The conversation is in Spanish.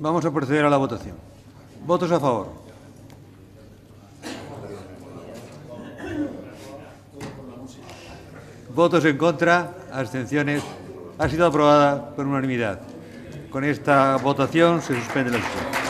Vamos a proceder a la votación. ¿Votos a favor? ¿Votos en contra? ¿Abstenciones? Ha sido aprobada por unanimidad. Con esta votación se suspende la sesión.